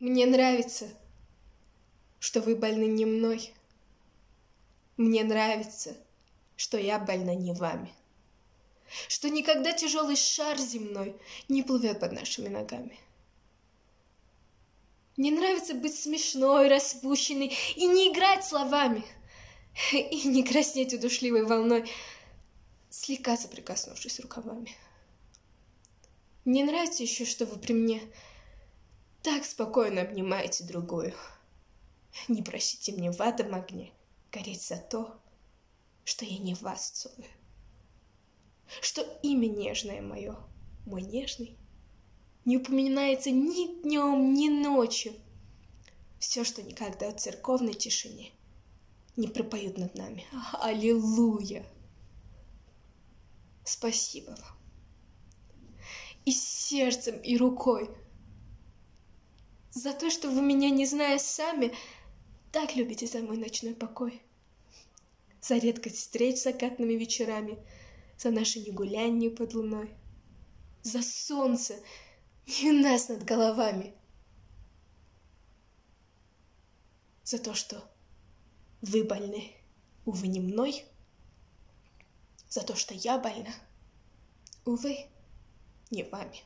Мне нравится, что вы больны не мной. Мне нравится, что я больна не вами. Что никогда тяжелый шар земной не плывет под нашими ногами. Мне нравится быть смешной, распущенной и не играть словами, и не краснеть удушливой волной, слегка соприкоснувшись рукавами. Мне нравится еще, что вы при мне так спокойно обнимаете другую. Не просите мне в адом огне гореть за то, что я не вас целую. Что имя нежное мое, мой нежный, не упоминается ни днем, ни ночью. Все, что никогда в церковной тишине не пропоют над нами. Аллилуйя! Спасибо вам. И сердцем, и рукой. За то, что вы меня, не зная сами, так любите за мой ночной покой. За редкость встреч закатными вечерами, за наши негулянье под луной, за солнце и нас над головами, за то, что вы больны, увы, не мной, за то, что я больна, увы, не вами.